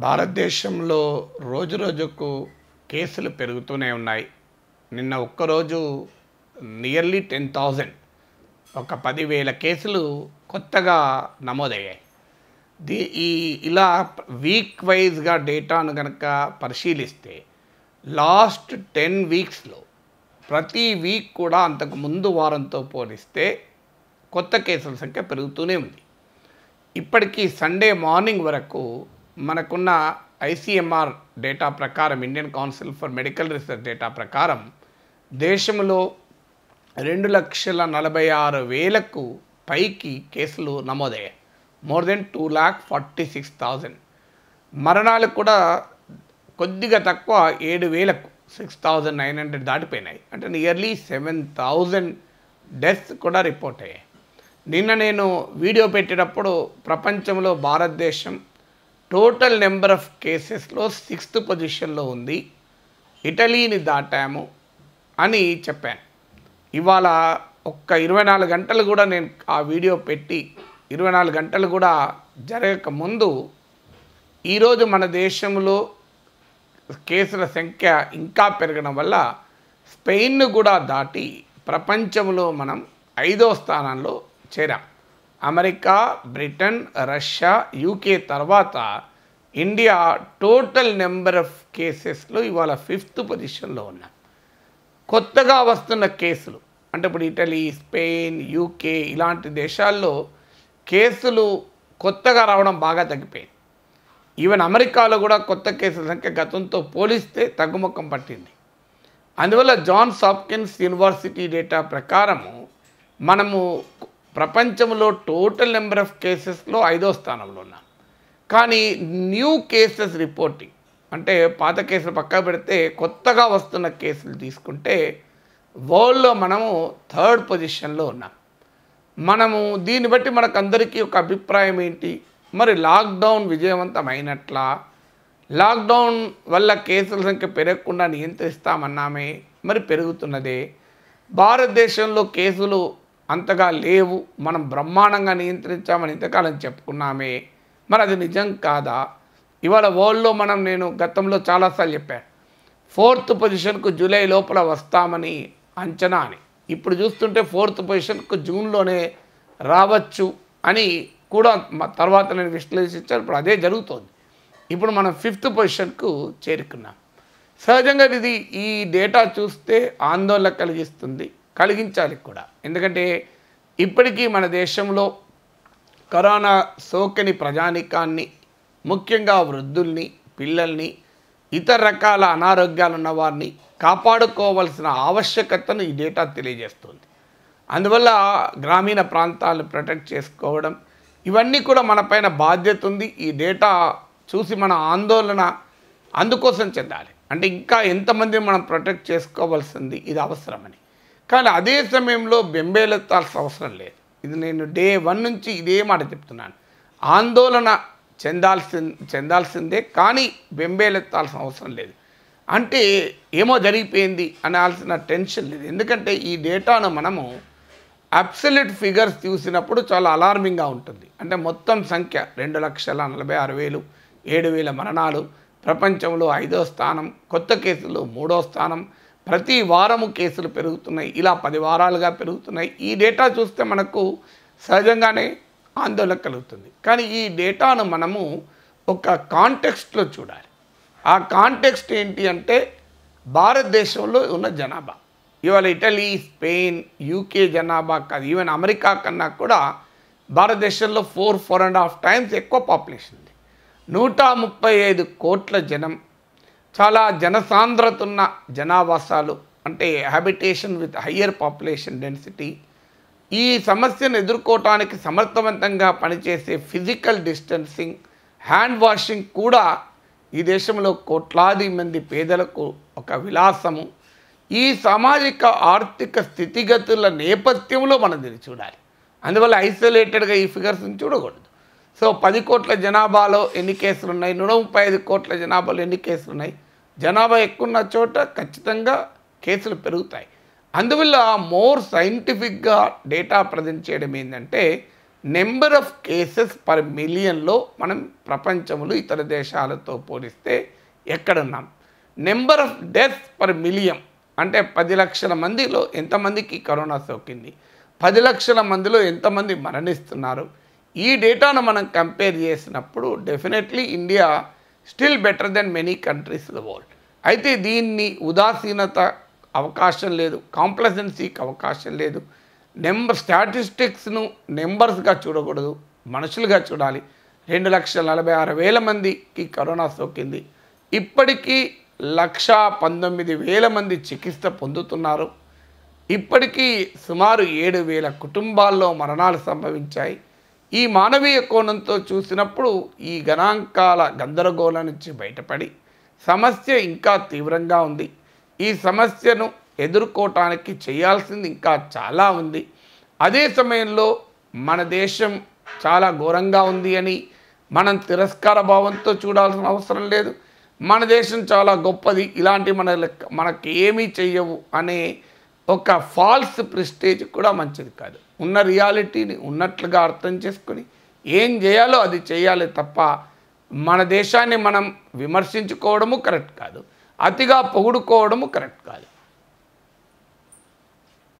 భారతదేశంలో రోజు రోజుకు కేసులు పెరుగుతూనే ఉన్నాయి. నిన్న ఒక్కరోజు నియర్లీ టెన్ థౌజండ్ ఒక పదివేల కేసులు కొత్తగా నమోదయ్యాయి. దీ ఈ ఇలా వీక్ వైజ్గా డేటాను కనుక పరిశీలిస్తే లాస్ట్ టెన్ వీక్స్లో ప్రతి వీక్ కూడా అంతకు ముందు వారంతో పోలిస్తే కొత్త కేసుల సంఖ్య పెరుగుతూనే ఉంది. ఇప్పటికీ సండే మార్నింగ్ వరకు మనకున్న ఐసీఎంఆర్ డేటా ప్రకారం Indian council for medical research data ప్రకారం దేశంలో రెండు లక్షల నలభై ఆరు వేలకు పైకి కేసులు నమోదయ్యాయి. More than two lakh forty six thousand. మరణాలు కూడా కొద్దిగా తక్కువ ఏడు వేలకు సిక్స్ థౌజండ్ నైన్ హండ్రెడ్ దాటిపోయినాయి. అంటే నియర్లీ సెవెన్ థౌజండ్ డెత్స్ కూడా రిపోర్ట్ అయ్యాయి. నిన్న నేను వీడియో పెట్టేటప్పుడు ప్రపంచంలో భారతదేశం టోటల్ నెంబర్ ఆఫ్ కేసెస్లో సిక్స్త్ పొజిషన్లో ఉంది. ఇటలీని దాటాము అని చెప్పాను. ఇవాళ ఒక్క ఇరవై నాలుగు గంటలు కూడా నేను ఆ వీడియో పెట్టి ఇరవై నాలుగు గంటలు కూడా జరగక ముందు ఈరోజు మన దేశంలో కేసుల సంఖ్య ఇంకా పెరగడం వల్ల స్పెయిన్ను కూడా దాటి ప్రపంచంలో మనం ఐదో స్థానంలో చేరాం. అమెరికా బ్రిటన్ రష్యా యూకే తర్వాత ఇండియా టోటల్ నెంబర్ ఆఫ్ కేసెస్లో ఇవాళ ఫిఫ్త్ పొజిషన్లో ఉన్నాం. కొత్తగా వస్తున్న కేసులు అంటే ఇప్పుడు ఇటలీ స్పెయిన్ యూకే ఇలాంటి దేశాల్లో కేసులు కొత్తగా రావడం బాగా తగ్గిపోయింది. ఈవెన్ అమెరికాలో కూడా కొత్త కేసుల సంఖ్య గతంతో పోలిస్తే తగ్గుముఖం పట్టింది. అందువల్ల జాన్స్ హాప్కిన్స్ యూనివర్సిటీ డేటా ప్రకారము మనము ప్రపంచంలో టోటల్ నెంబర్ ఆఫ్ కేసెస్లో ఐదో స్థానంలో ఉన్నాం. కానీ న్యూ కేసెస్ రిపోర్టింగ్ అంటే పాత కేసులు పక్క పెడితే కొత్తగా వస్తున్న కేసులు తీసుకుంటే వరల్డ్లో మనము థర్డ్ పొజిషన్లో ఉన్నాం. మనము దీన్ని బట్టి మనకు అందరికీ ఒక అభిప్రాయం ఏంటి? మరి లాక్డౌన్ విజయవంతమైనట్లా? లాక్డౌన్ వల్ల కేసుల సంఖ్య పెరగకుండా నియంత్రిస్తామన్నామే మరి పెరుగుతున్నదే? భారతదేశంలో కేసులు అంతగా లేవు. మనం బ్రహ్మాండంగా నియంత్రించామని ఇంతకాలం చెప్పుకున్నామే. మరి అది నిజం కాదా? ఇవాళ వరల్డ్లో మనం నేను గతంలో చాలాసార్లు చెప్పాను. ఫోర్త్ పొజిషన్కు జూలై లోపల వస్తామని అంచనా అని. ఇప్పుడు చూస్తుంటే ఫోర్త్ పొజిషన్కు జూన్లోనే రావచ్చు అని కూడా తర్వాత నేను విశ్లేషించాను. ఇప్పుడు అదే జరుగుతోంది. ఇప్పుడు మనం ఫిఫ్త్ పొజిషన్కు చేరుకున్నాం. సహజంగా ఇది ఈ డేటా చూస్తే ఆందోళన కలిగిస్తుంది. కలిగించాలి కూడా. ఎందుకంటే ఇప్పటికీ మన దేశంలో కరోనా సోకని ప్రజానికాన్ని ముఖ్యంగా వృద్ధుల్ని పిల్లల్ని ఇతర రకాల అనారోగ్యాలు ఉన్న వారిని కాపాడుకోవాల్సిన ఆవశ్యకతను ఈ డేటా తెలియజేస్తుంది. అందువల్ల గ్రామీణ ప్రాంతాలను ప్రొటెక్ట్ చేసుకోవడం ఇవన్నీ కూడా మనపైన బాధ్యత ఉంది. ఈ డేటా చూసి మన ఆందోళన అందుకోసం చెందాలి. అంటే ఇంకా ఎంతమందిని మనం ప్రొటెక్ట్ చేసుకోవాల్సింది ఇది అవసరమని. కానీ అదే సమయంలో బెంబేలెత్తాల్సిన అవసరం లేదు. ఇది నేను డే వన్ నుంచి ఇదే మాట చెప్తున్నాను. ఆందోళన చెందాల్సి చెందాల్సిందే కానీ బెంబేలెత్తాల్సిన అవసరం లేదు. అంటే ఏమో జరిగిపోయింది అనాల్సిన టెన్షన్ లేదు. ఎందుకంటే ఈ డేటాను మనము అబ్సల్యూట్ ఫిగర్స్ చూసినప్పుడు చాలా అలార్మింగ్గా ఉంటుంది. అంటే మొత్తం సంఖ్య రెండు లక్షల నలభై ఆరు వేలు ఏడు వేల మరణాలు ప్రపంచంలో ఐదో స్థానం కొత్త కేసులు మూడో స్థానం ప్రతి వారము కేసులు పెరుగుతున్నాయి. ఇలా పది వారాలుగా పెరుగుతున్నాయి. ఈ డేటా చూస్తే మనకు సహజంగానే ఆందోళన కలుగుతుంది. కానీ ఈ డేటాను మనము ఒక కాంటెక్స్ట్లో చూడాలి. ఆ కాంటెక్స్ట్ ఏంటి అంటే భారతదేశంలో ఉన్న జనాభా. ఇవాళ ఇటలీ స్పెయిన్ యూకే జనాభా కాదు ఈవెన్ అమెరికా కన్నా కూడా భారతదేశంలో four four and half times ఎక్కువ పాపులేషన్ ఉంది. నూట ముప్పై ఐదు కోట్ల జనం చాలా జనసాంద్రత ఉన్న జనావాసాలు అంటే habitation with higher population density ఈ సమస్యను ఎదుర్కోవటానికి సమర్థవంతంగా పనిచేసే ఫిజికల్ డిస్టెన్సింగ్ హ్యాండ్ వాషింగ్ కూడా ఈ దేశంలో కోట్లాది మంది పేదలకు ఒక విలాసము. ఈ సామాజిక ఆర్థిక స్థితిగతుల నేపథ్యంలో మనం దీన్ని చూడాలి. అందువల్ల ఐసోలేటెడ్గా ఈ ఫిగర్స్ని చూడకూడదు. సో పది కోట్ల జనాభాలో ఎన్ని కేసులు ఉన్నాయి నూట ముప్పై ఐదు కోట్ల జనాభాలో ఎన్ని కేసులు ఉన్నాయి జనాభా ఎక్కువ ఉన్న చోట ఖచ్చితంగా కేసులు పెరుగుతాయి. అందువల్ల మోర్ సైంటిఫిక్గా డేటా ప్రజెంట్ చేయడం ఏంటంటే నెంబర్ ఆఫ్ కేసెస్ పర్ మిలియన్లో మనం ప్రపంచంలో ఇతర దేశాలతో పోలిస్తే ఎక్కడున్నాం? Number of deaths per million అంటే పది లక్షల మందిలో ఎంతమందికి కరోనా సోకింది? పది లక్షల మందిలో ఎంతమంది మరణిస్తున్నారు? ఈ డేటాను మనం కంపేర్ చేసినప్పుడు definitely India still better than many countries the world. అయితే దీన్ని ఉదాసీనత అవకాశం లేదు కాంప్లసెన్సీకి అవకాశం లేదు. నెంబర్ స్టాటిస్టిక్స్ను నెంబర్స్గా చూడకూడదు మనుషులుగా చూడాలి. రెండు లక్షల నలభై ఆరు వేల మందికి కరోనా సోకింది. ఇప్పటికీ లక్ష పంతొమ్మిది వేల మంది చికిత్స పొందుతున్నారు. ఇప్పటికీ సుమారు ఏడు వేల కుటుంబాల్లో మరణాలు సంభవించాయి. ఈ మానవీయ కోణంతో చూసినప్పుడు ఈ గణాంకాల గందరగోళం నుంచి బయటపడి సమస్య ఇంకా తీవ్రంగా ఉంది. ఈ సమస్యను ఎదుర్కోవటానికి చేయాల్సింది ఇంకా చాలా ఉంది. అదే సమయంలో మన దేశం చాలా ఘోరంగా ఉంది అని మనం తిరస్కార భావంతో చూడాల్సిన అవసరం లేదు. మన దేశం చాలా గొప్పది. ఇలాంటి మన లెక్క- మనకి ఏమీ చెయ్యవు అనే ఒక ఫాల్స్ ప్రెస్టేజ్ కూడా మంచిది కాదు. ఉన్న రియాలిటీని ఉన్నట్లుగా అర్థం చేసుకొని ఏం చేయాలో అది చేయాలి తప్ప మన దేశాన్ని మనం విమర్శించుకోవడము కరెక్ట్ కాదు. అతిగా పొగుడుకోవడము కరెక్ట్ కాదు.